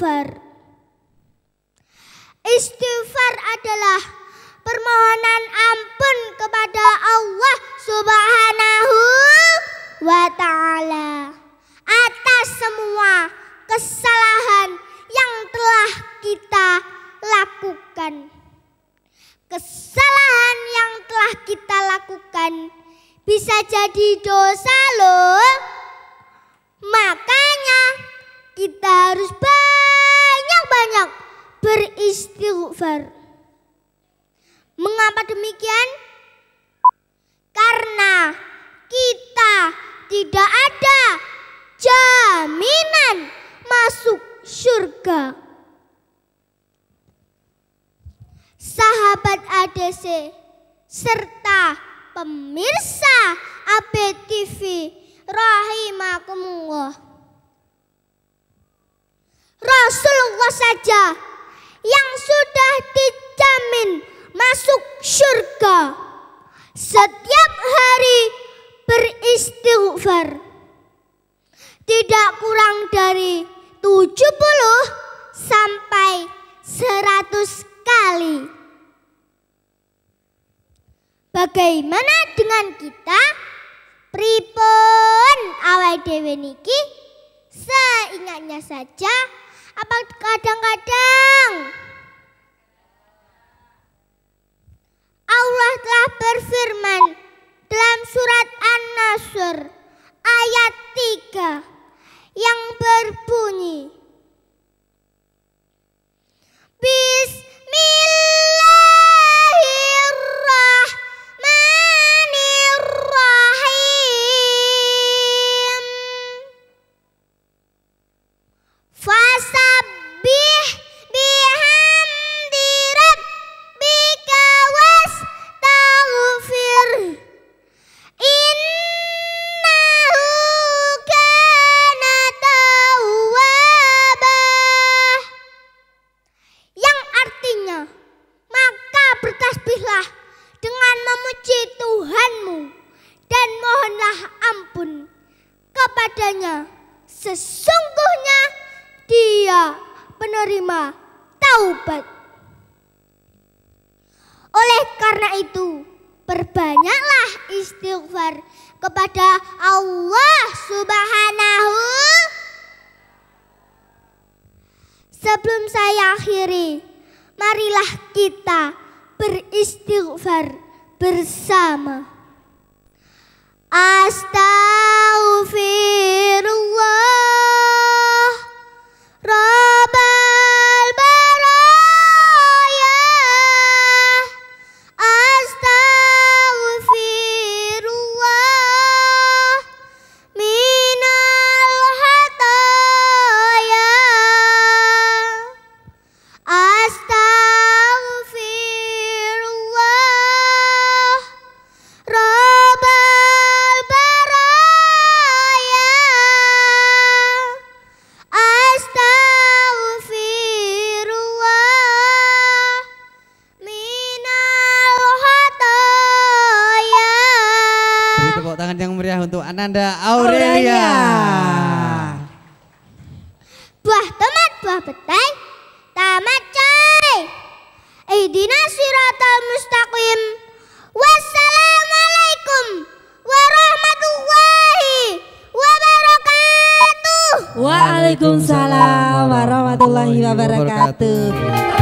istighfar. Istighfar adalah permohonan ampun kepada Allah Subhanahu wa taala atas semua kesalahan yang telah kita lakukan. Kesalahan yang telah kita lakukan bisa jadi dosa loh. Beristighfar. Mengapa demikian? Karena kita tidak ada jaminan masuk surga. Sahabat ADC serta pemirsa ABTV rahimakumullah. Rasulullah saja masuk surga setiap hari beristighfar tidak kurang dari 70 sampai 100 kali. Bagaimana dengan kita? Pripun awal dewe niki? Seingatnya saja apa kadang-kadang Allah telah berfirman dalam surat An-Nasr ayat 3 yang berbunyi kepadanya. Sesungguhnya dia penerima taubat. Oleh karena itu, perbanyaklah istighfar kepada Allah Subhanahu Sebelum saya akhiri, marilah kita beristighfar bersama. Astaghfirullah Ananda Aurelia. Buah tomat, buah petai, tamat coy. Ihdina siratal mustaqim. Wassalamualaikum warahmatullahi wabarakatuh. Waalaikumsalam warahmatullahi wabarakatuh.